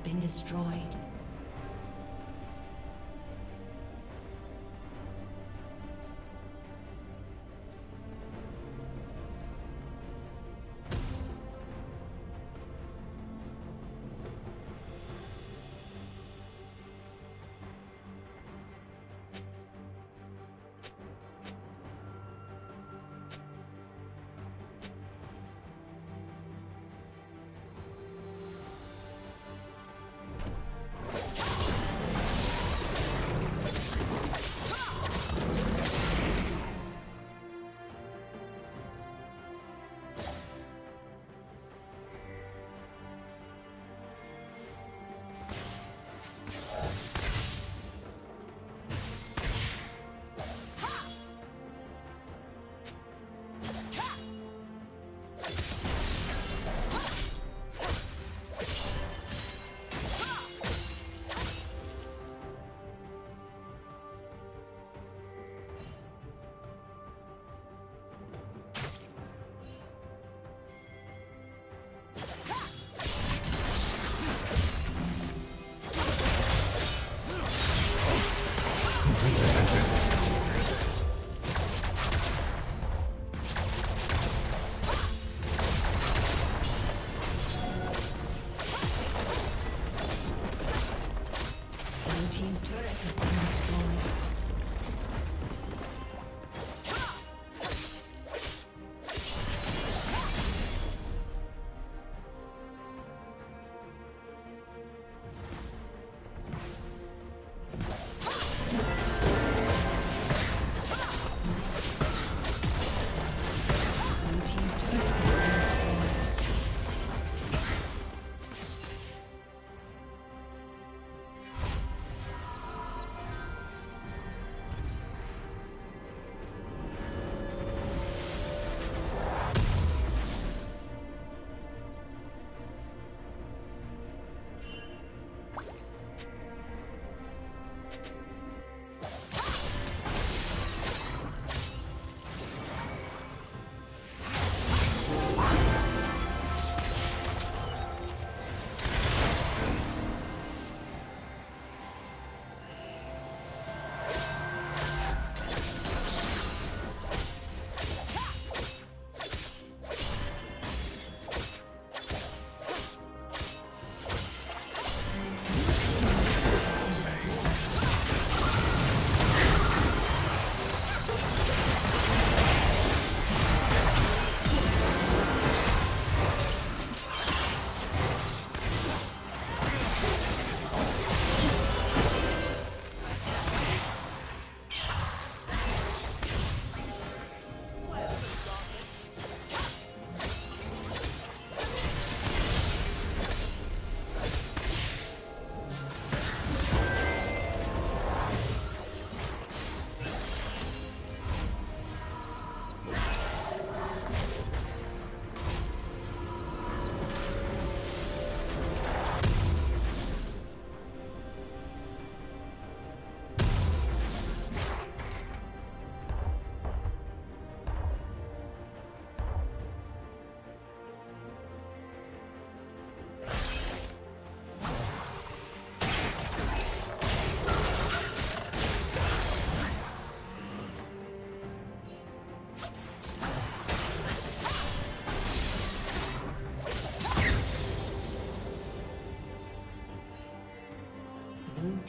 Been destroyed.